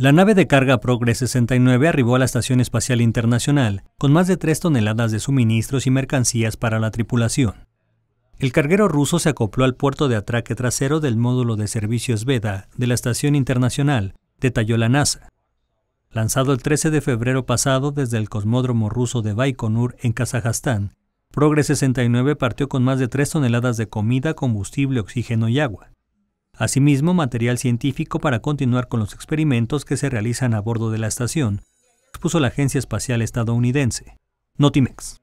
La nave de carga Progress 69 arribó a la Estación Espacial Internacional con más de 3 toneladas de suministros y mercancías para la tripulación. El carguero ruso se acopló al puerto de atraque trasero del módulo de servicios Veda de la Estación Internacional, detalló la NASA. Lanzado el 13 de febrero pasado desde el cosmódromo ruso de Baikonur en Kazajstán, Progress 69 partió con más de 3 toneladas de comida, combustible, oxígeno y agua. Asimismo, material científico para continuar con los experimentos que se realizan a bordo de la estación, expuso la Agencia Espacial Estadounidense, Notimex.